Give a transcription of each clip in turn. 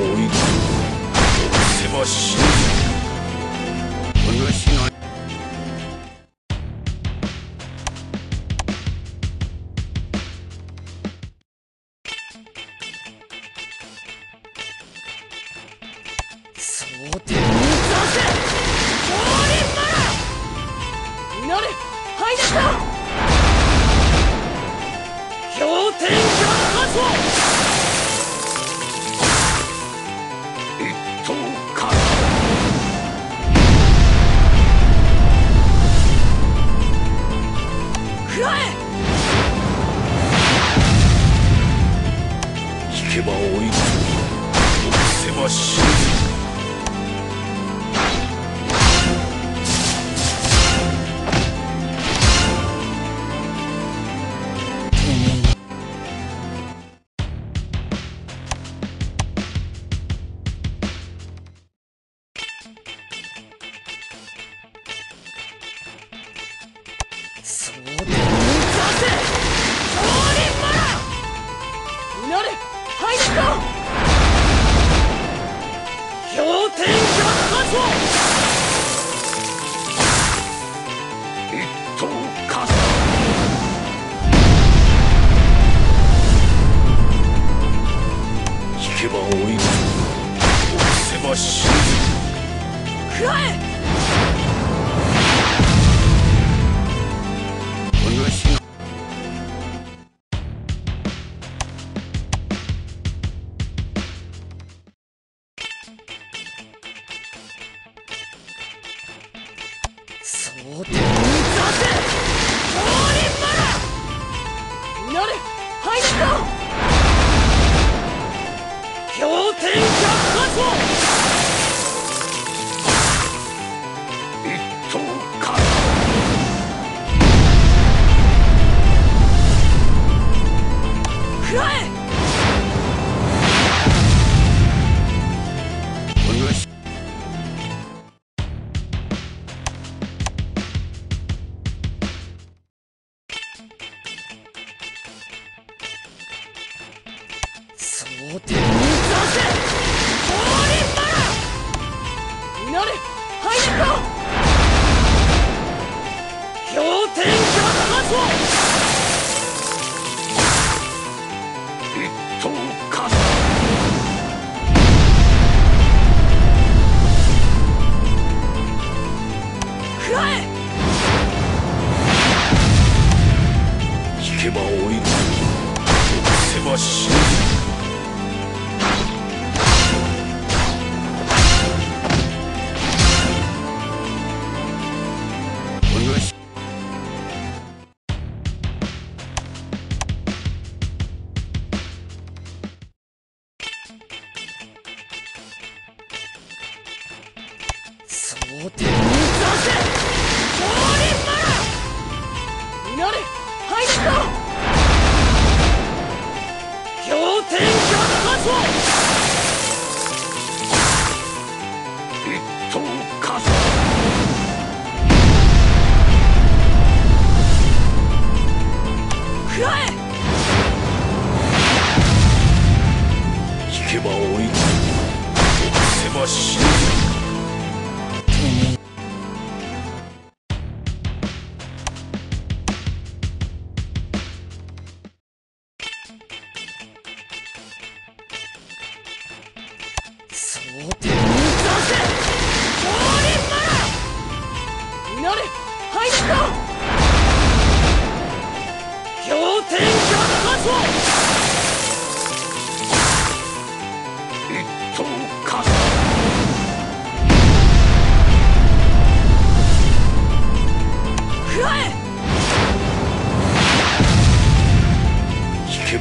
追いかけせば死ぬがはい。だったそうだ天けば追いせば死ぬ天下無所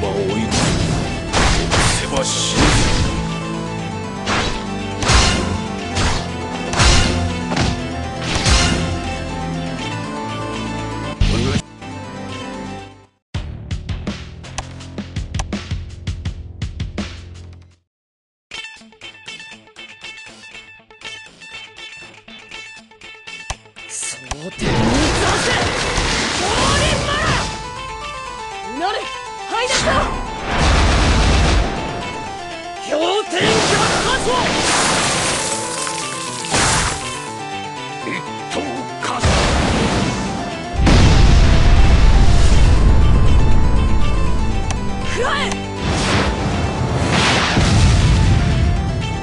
table. まいだぞ氷点下火層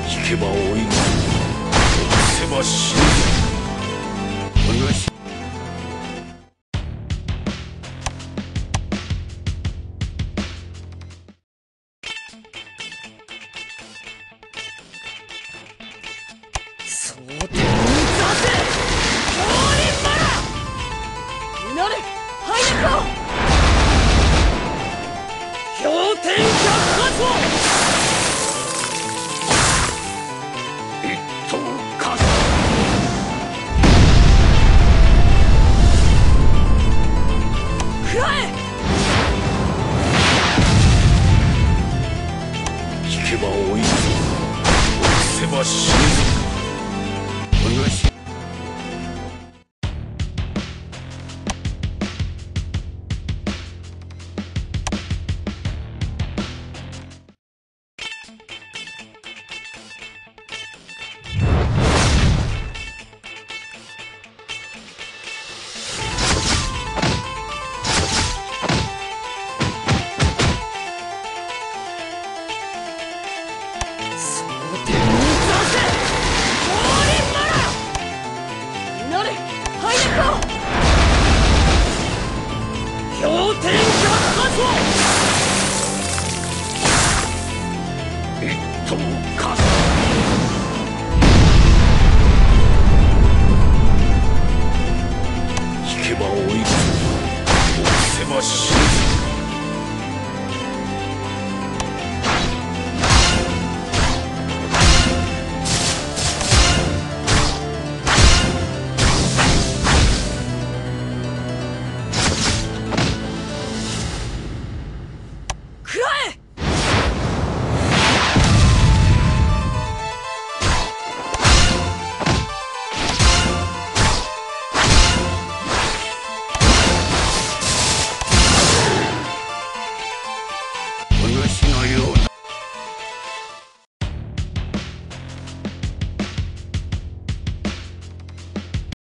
引けば追いせば死ぬそう。一等